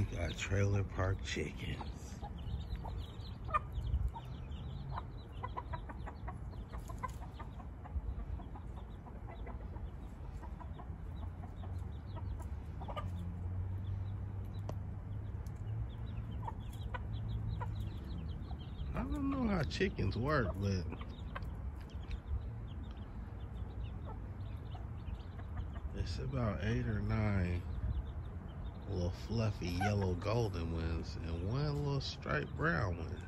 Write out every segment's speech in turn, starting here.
We got trailer park chickens. I don't know how chickens work, but it's about eight or nine little fluffy yellow golden ones and one little striped brown one.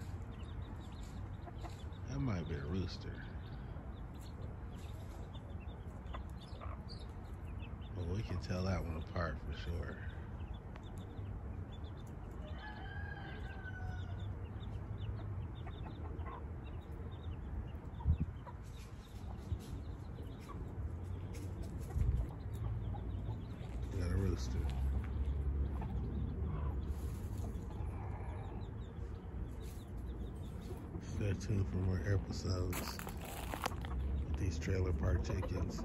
That might be a rooster. But we can tell that one apart for sure. Got a rooster. Tuned for more episodes with these trailer park chickens.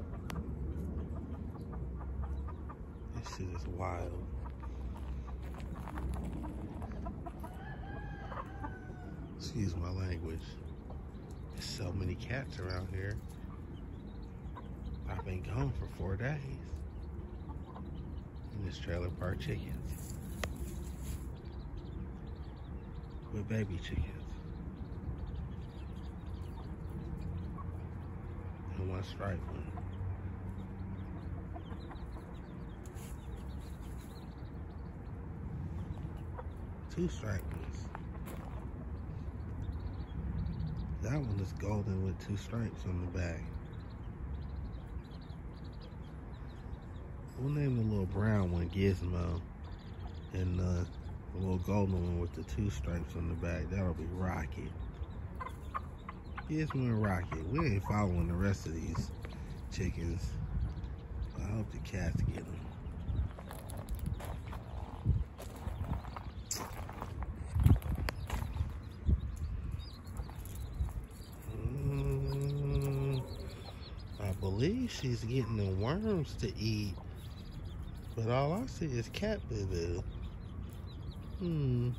This shit is wild. Excuse my language. There's so many cats around here. I've been gone for four days. And this trailer park chickens. With baby chickens. And one striped. Two striped ones. That one is golden with two stripes on the back. We'll name the little brown one Gizmo. And the little golden one with the two stripes on the back, that'll be Rocket. Gizmo and Rocket. We ain't following the rest of these chickens. I hope the cats get them. Mm, I believe she's getting the worms to eat. But all I see is cat boo-boo. Hmm.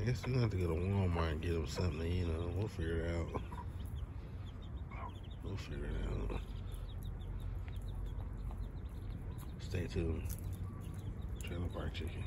I guess gonna have to go to Walmart and get them something, you know. We'll figure it out. We'll figure it out. Stay tuned. Trailer Park Chickens.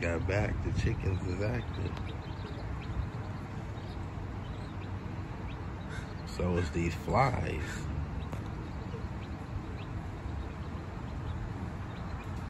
Got back. The chickens is active. So it's these flies.